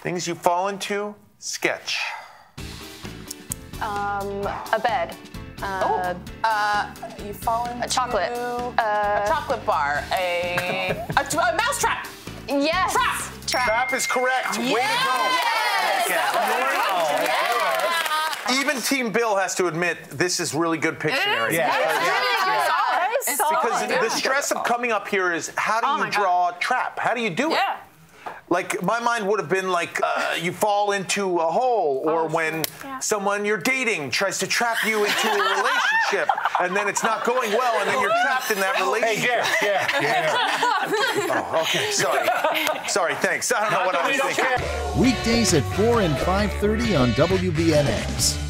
Things you fall into, sketch. Um, a bed. Uh, uh, you fall into A chocolate. a chocolate bar, a, a, a mouse trap. Yes. Trap. Trap. Trap is correct. Way to go. Even Team Bill has to admit this is really good Pictionary. Yeah. That is solid. Because the stress of coming up here is how do Oh you draw a trap? How do you do it? Yeah. Like my mind would have been like uh, you fall into a hole, Oh, or when someone you're dating tries to trap you into a relationship, and then it's not going well, and then you're trapped in that Hey, relationship. Jeff, yeah, yeah. Oh, okay, sorry, sorry, thanks. I don't know what I was thinking. care. Weekdays at 4 and 5:30 on WBNX.